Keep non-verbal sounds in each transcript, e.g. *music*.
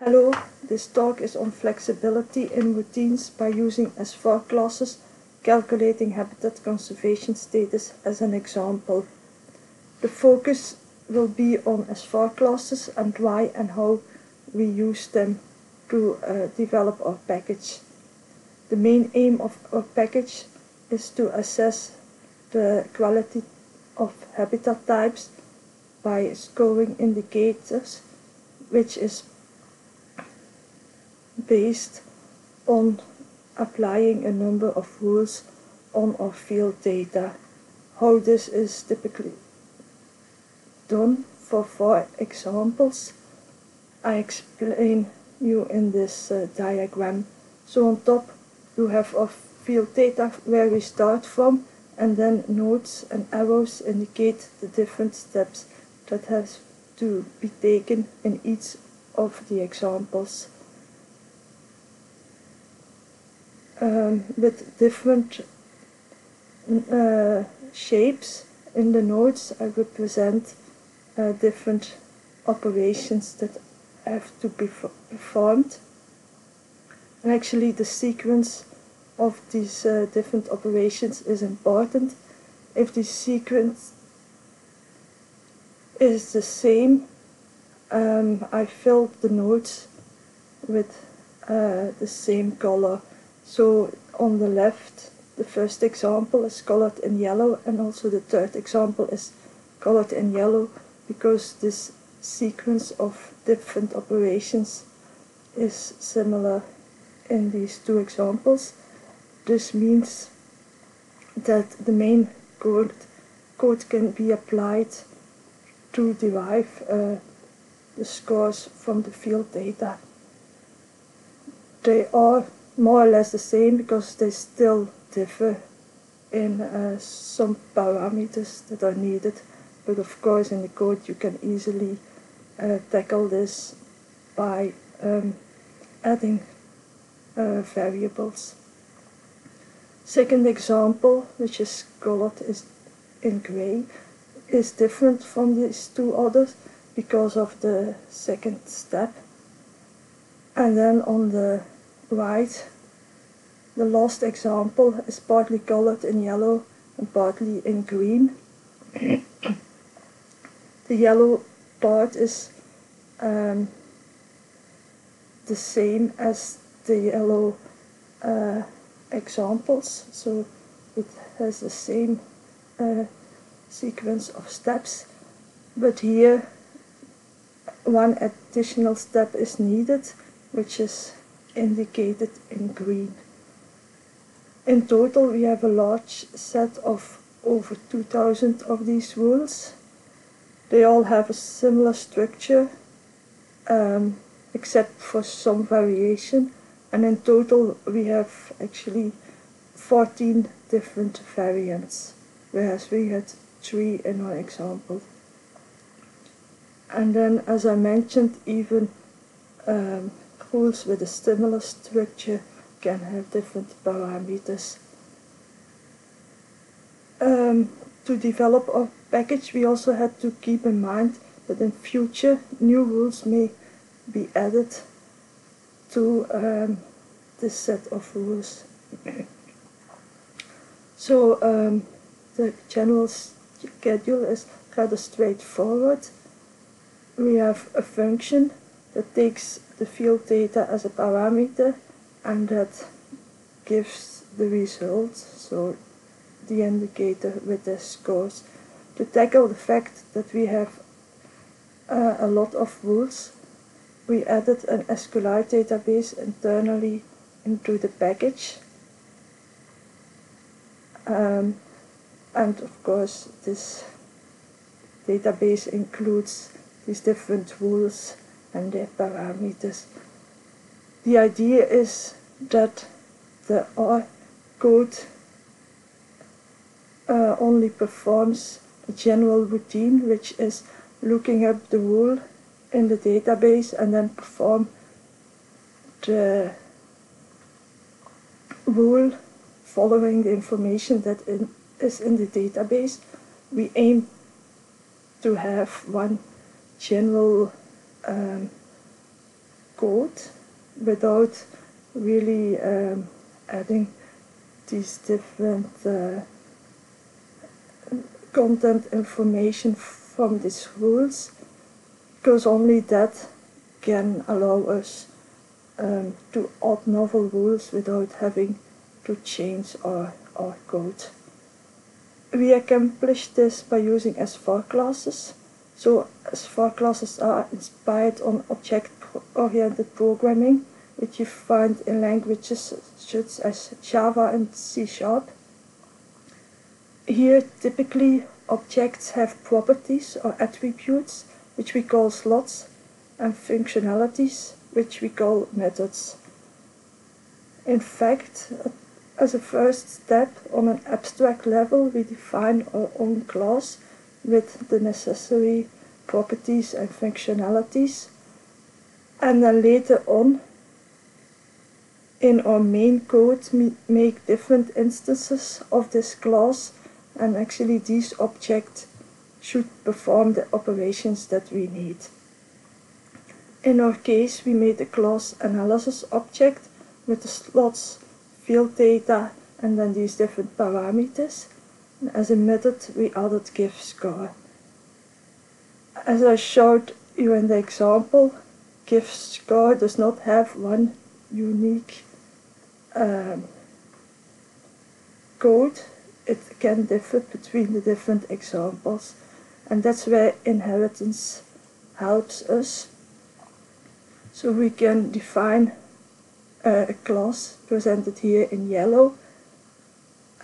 Hello, this talk is on flexibility in routines by using S4 classes, calculating habitat conservation status as an example. The focus will be on S4 classes and why and how we use them to uh, develop our package. The main aim of our package is to assess the quality of habitat types by scoring indicators which is based on applying a number of rules on our field data. How this is typically done for four examples I explain you in this uh, diagram. So on top you have our field data where we start from and then nodes and arrows indicate the different steps that have to be taken in each of the examples. Um, with different uh, shapes. In the nodes I represent uh, different operations that have to be performed. And actually the sequence of these uh, different operations is important. If the sequence is the same um, I filled the nodes with uh, the same color so on the left the first example is colored in yellow and also the third example is colored in yellow because this sequence of different operations is similar in these two examples. This means that the main code, code can be applied to derive uh, the scores from the field data. They are more or less the same because they still differ in uh, some parameters that are needed but of course in the code you can easily uh, tackle this by um, adding uh, variables. Second example, which is colored is in gray, is different from these two others because of the second step. And then on the right, the last example is partly colored in yellow and partly in green. *coughs* the yellow part is um, the same as the yellow uh, examples so it has the same uh, sequence of steps but here one additional step is needed which is indicated in green. In total we have a large set of over 2000 of these rules they all have a similar structure um, except for some variation and in total we have actually 14 different variants whereas we had three in our example. And then as I mentioned even um, rules with a similar structure can have different parameters. Um, to develop our package we also had to keep in mind that in future new rules may be added to um, this set of rules. *coughs* so um, the general schedule is rather straightforward. We have a function that takes the field data as a parameter and that gives the result. So the indicator with the scores to tackle the fact that we have uh, a lot of rules we added an SQLite database internally into the package um, and of course this database includes these different rules and their parameters. The idea is that the code uh, only performs a general routine which is looking up the rule in the database and then perform the rule following the information that in, is in the database. We aim to have one general um, code without really um, adding these different uh, content information from these rules because only that can allow us um, to add novel rules without having to change our, our code. We accomplish this by using S4 classes. So S4 classes are inspired on object-oriented programming, which you find in languages such as Java and C Sharp. Here, typically, objects have properties or attributes, which we call slots, and functionalities, which we call methods. In fact, as a first step on an abstract level, we define our own class with the necessary properties and functionalities. And then later on, in our main code, make different instances of this class and actually these objects should perform the operations that we need. In our case, we made a class analysis object with the slots, field data, and then these different parameters. As a method, we added give score. As I showed you in the example, give score does not have one unique um, code. It can differ between the different examples. And that's where inheritance helps us so we can define uh, a class presented here in yellow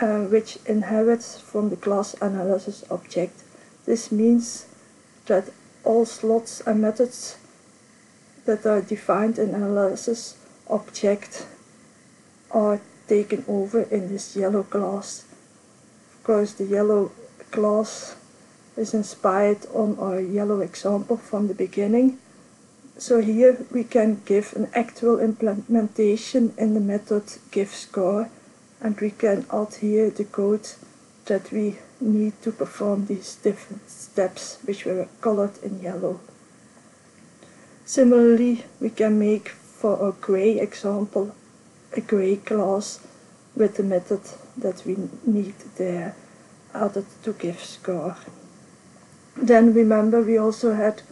uh, which inherits from the class analysis object. This means that all slots and methods that are defined in analysis object are taken over in this yellow class. Of course the yellow class is inspired on our yellow example from the beginning so here we can give an actual implementation in the method give score and we can add here the code that we need to perform these different steps which were colored in yellow. Similarly, we can make for a gray example a gray class with the method that we need there added to give score. Then remember we also had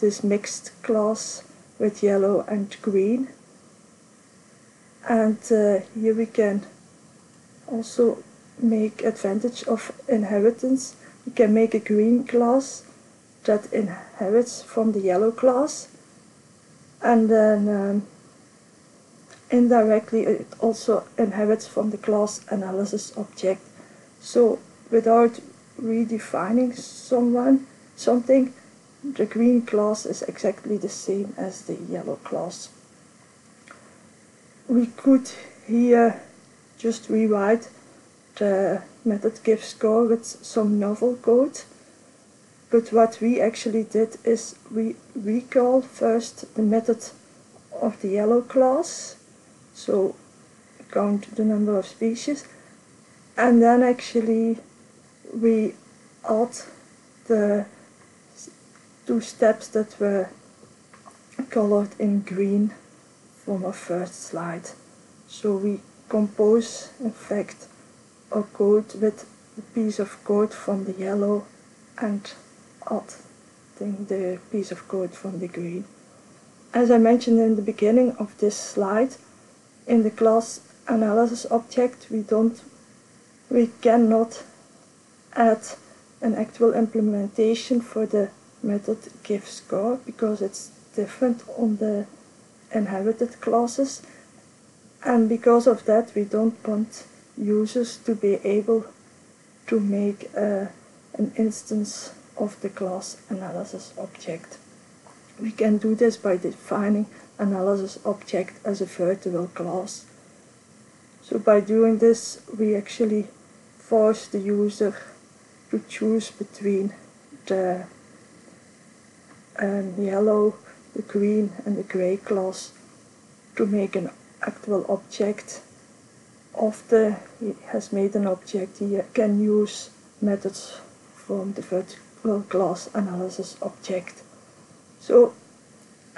this mixed class with yellow and green and uh, here we can also make advantage of inheritance You can make a green class that inherits from the yellow class and then um, indirectly it also inherits from the class analysis object so without redefining someone something the green class is exactly the same as the yellow class. We could here just rewrite the method give score with some novel code. But what we actually did is we recall first the method of the yellow class. So count the number of species. And then actually we add the two steps that were colored in green from our first slide. So we compose in fact our code with a piece of code from the yellow and adding the piece of code from the green. As I mentioned in the beginning of this slide, in the class analysis object we don't we cannot add an actual implementation for the method give score because it's different on the inherited classes and because of that we don't want users to be able to make uh, an instance of the class analysis object. We can do this by defining analysis object as a virtual class. So by doing this we actually force the user to choose between the and yellow, the green and the gray class to make an actual object after he has made an object he can use methods from the virtual class analysis object. So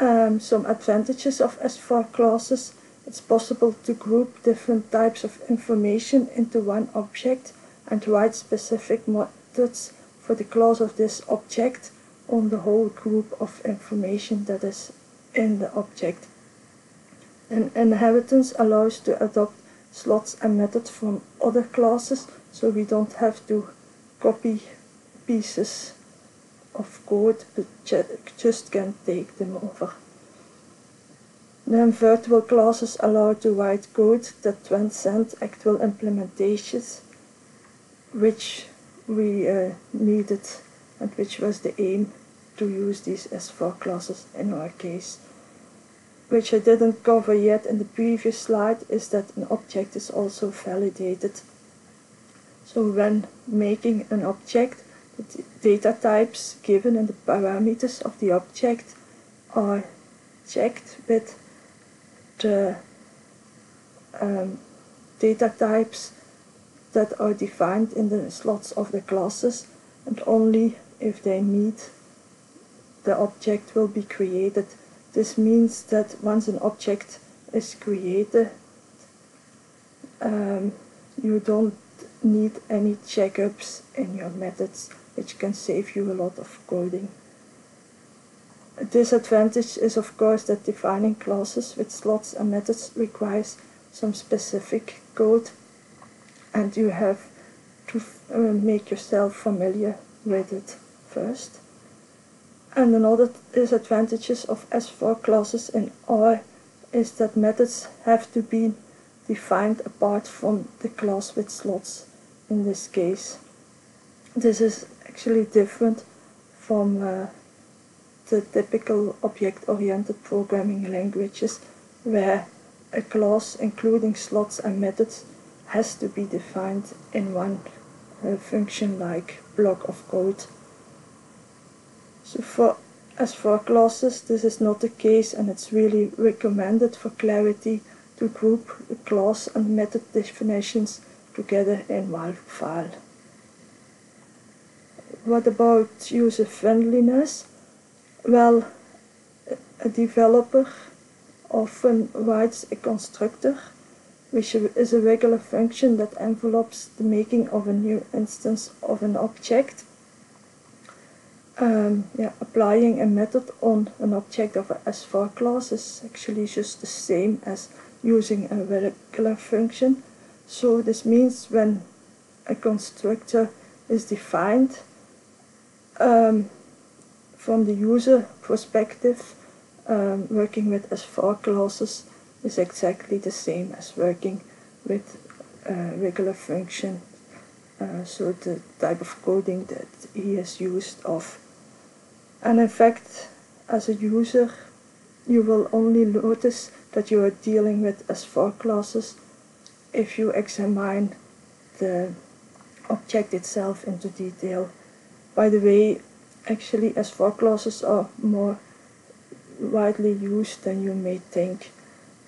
Um, some advantages of S4 classes. It's possible to group different types of information into one object and write specific methods for the class of this object on the whole group of information that is in the object. An inheritance allows to adopt slots and methods from other classes so we don't have to copy pieces of code but just can take them over. Then virtual classes allow to write code that transcend actual implementations which we uh, needed and which was the aim to use these S4 classes in our case. Which I didn't cover yet in the previous slide is that an object is also validated. So when making an object, the data types given in the parameters of the object are checked with the um, data types that are defined in the slots of the classes and only if they meet the object will be created. This means that once an object is created um, you don't need any checkups in your methods which can save you a lot of coding. A disadvantage is of course that defining classes with slots and methods requires some specific code and you have to uh, make yourself familiar with it first. And another disadvantages of S4 classes in R is that methods have to be defined apart from the class with slots in this case. This is actually different from uh, the typical object-oriented programming languages where a class including slots and methods has to be defined in one uh, function-like block of code. So for S4 classes, this is not the case and it's really recommended for clarity to group the class and method definitions together in one file. What about user friendliness? Well, a developer often writes a constructor, which is a regular function that envelopes the making of a new instance of an object. Um, yeah, applying a method on an object of a S4 class is actually just the same as using a regular function. So this means when a constructor is defined, um, from the user perspective, um, working with S4 classes is exactly the same as working with a regular function. Uh, so the type of coding that he has used of. And in fact, as a user, you will only notice that you are dealing with S4 classes if you examine the object itself into detail. By the way, actually S4 classes are more widely used than you may think.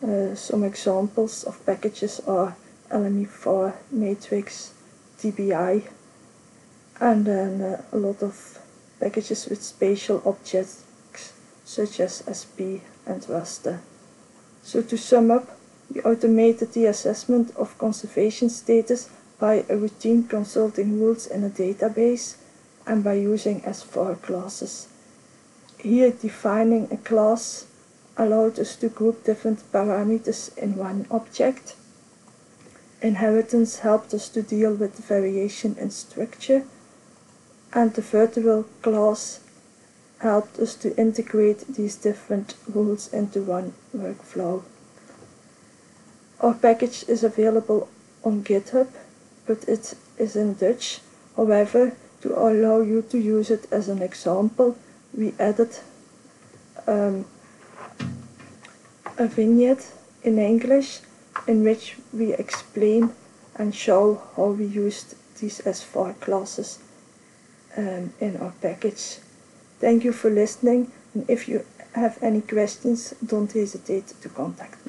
Uh, some examples of packages are LME4, Matrix, DBI, and then uh, a lot of packages with spatial objects such as SP and raster. So to sum up, we automated the assessment of conservation status by a routine consulting rules in a database and by using S4 classes. Here defining a class allowed us to group different parameters in one object. Inheritance helped us to deal with variation in structure and the virtual class helped us to integrate these different rules into one workflow. Our package is available on GitHub, but it is in Dutch. However, to allow you to use it as an example, we added um, a vignette in English in which we explain and show how we used these S4 classes um, in our package. Thank you for listening and if you have any questions don't hesitate to contact